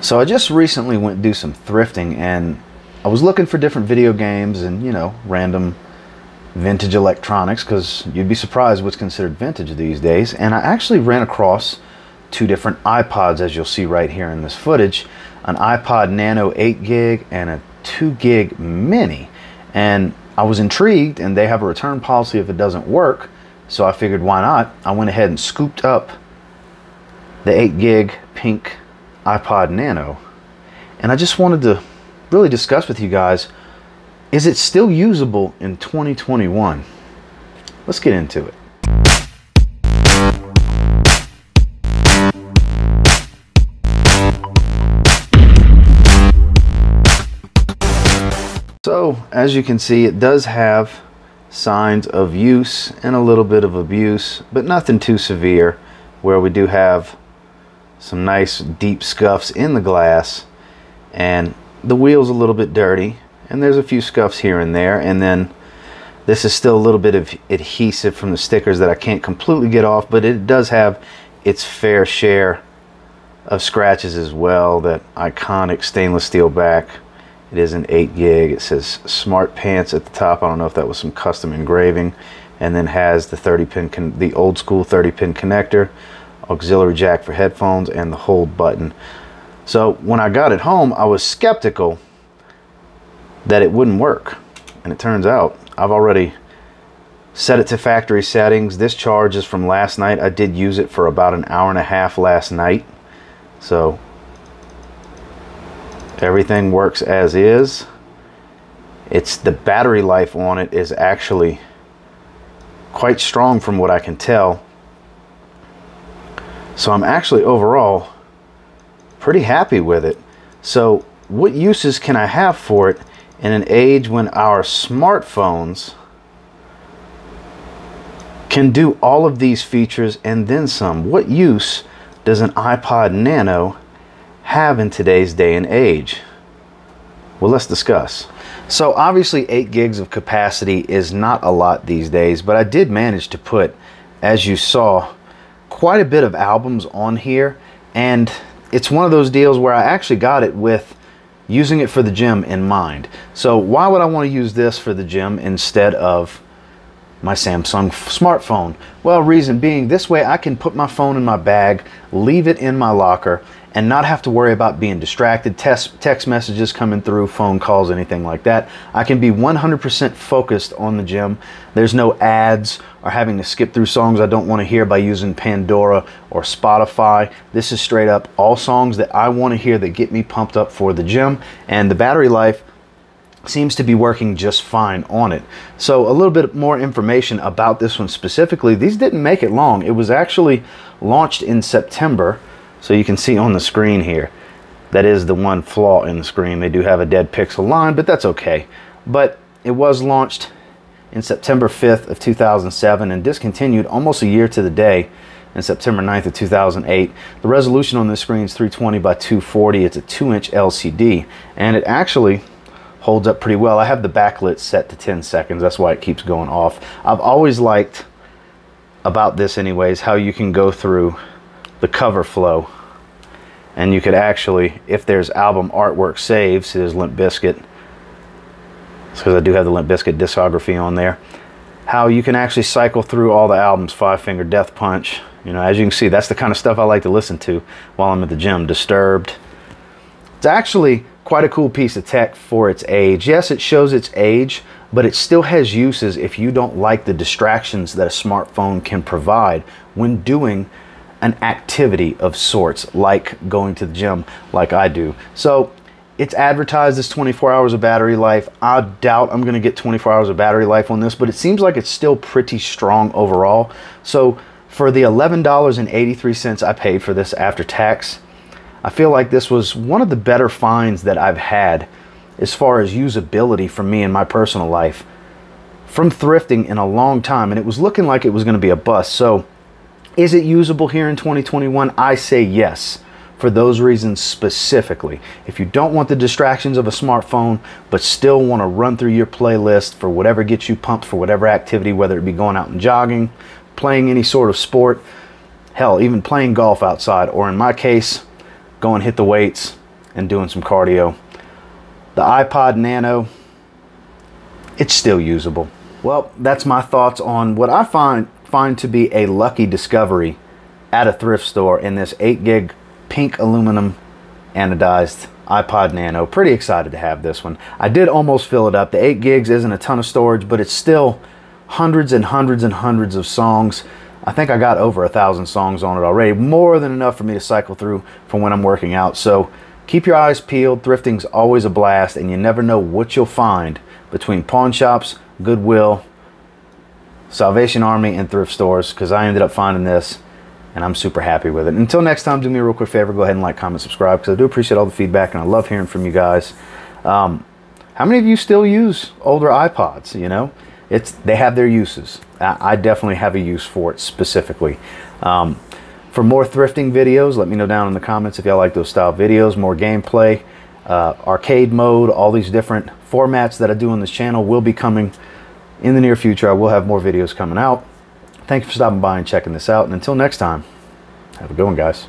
So I just recently went do some thrifting and I was looking for different video games and, you know, random vintage electronics because you'd be surprised what's considered vintage these days. And I actually ran across two different iPods as you'll see right here in this footage, an iPod Nano 8 gig and a 2 gig mini. And I was intrigued and they have a return policy if it doesn't work. So I figured why not? I went ahead and scooped up the 8 gig pink iPod Nano. And I just wanted to really discuss with you guys is it still usable in 2021? Let's get into it. So, as you can see, it does have signs of use and a little bit of abuse, but nothing too severe where we do have some nice deep scuffs in the glass and the wheel's a little bit dirty and there's a few scuffs here and there and then this is still a little bit of adhesive from the stickers that I can't completely get off but it does have its fair share of scratches as well that iconic stainless steel back. It is an 8 gig. It says smart pants at the top. I don't know if that was some custom engraving. And then has the 30 pin the old school 30 pin connector auxiliary jack for headphones, and the hold button. So when I got it home, I was skeptical that it wouldn't work. And it turns out I've already set it to factory settings. This charge is from last night. I did use it for about an hour and a half last night. So everything works as is. It's the battery life on it is actually quite strong from what I can tell. So I'm actually overall pretty happy with it. So what uses can I have for it in an age when our smartphones can do all of these features and then some? What use does an iPod Nano have in today's day and age? Well, let's discuss. So obviously 8 gigs of capacity is not a lot these days, but I did manage to put, as you saw, quite a bit of albums on here and it's one of those deals where I actually got it with using it for the gym in mind. So why would I want to use this for the gym instead of my Samsung smartphone? Well, reason being this way I can put my phone in my bag, leave it in my locker, and not have to worry about being distracted, text, text messages coming through, phone calls, anything like that. I can be 100% focused on the gym. There's no ads or having to skip through songs I don't want to hear by using Pandora or Spotify. This is straight up all songs that I want to hear that get me pumped up for the gym. And the battery life seems to be working just fine on it. So a little bit more information about this one specifically. These didn't make it long. It was actually launched in September so you can see on the screen here, that is the one flaw in the screen. They do have a dead pixel line, but that's okay. But it was launched in September 5th of 2007 and discontinued almost a year to the day in September 9th of 2008. The resolution on this screen is 320 by 240. It's a 2-inch LCD, and it actually holds up pretty well. I have the backlit set to 10 seconds. That's why it keeps going off. I've always liked about this anyways, how you can go through the cover flow. And you could actually, if there's album artwork saved, see Limp Bizkit, because I do have the Limp Bizkit discography on there, how you can actually cycle through all the albums, Five Finger Death Punch. You know, as you can see, that's the kind of stuff I like to listen to while I'm at the gym. Disturbed. It's actually quite a cool piece of tech for its age. Yes, it shows its age, but it still has uses if you don't like the distractions that a smartphone can provide when doing an activity of sorts, like going to the gym, like I do. So it's advertised as 24 hours of battery life. I doubt I'm going to get 24 hours of battery life on this, but it seems like it's still pretty strong overall. So for the $11.83 I paid for this after tax, I feel like this was one of the better finds that I've had as far as usability for me in my personal life from thrifting in a long time. And it was looking like it was going to be a bust. So is it usable here in 2021? I say yes for those reasons specifically. If you don't want the distractions of a smartphone, but still want to run through your playlist for whatever gets you pumped for whatever activity, whether it be going out and jogging, playing any sort of sport, hell, even playing golf outside, or in my case, go and hit the weights, and doing some cardio. The iPod Nano, it's still usable. Well, that's my thoughts on what I find find to be a lucky discovery at a thrift store in this 8 gig pink aluminum anodized iPod Nano. Pretty excited to have this one. I did almost fill it up. The 8 gigs isn't a ton of storage, but it's still hundreds and hundreds and hundreds of songs. I think I got over a thousand songs on it already. More than enough for me to cycle through from when I'm working out. So keep your eyes peeled. Thrifting's always a blast, and you never know what you'll find between pawn shops, Goodwill, Salvation Army, and thrift stores because I ended up finding this and I'm super happy with it. Until next time, do me a real quick favor. Go ahead and like, comment, subscribe because I do appreciate all the feedback and I love hearing from you guys. Um, how many of you still use older iPods? You know, it's they have their uses. I, I definitely have a use for it specifically. Um, for more thrifting videos, let me know down in the comments if y'all like those style videos, more gameplay, uh, arcade mode, all these different formats that I do on this channel will be coming in the near future. I will have more videos coming out. Thank you for stopping by and checking this out. And until next time, have a good one, guys.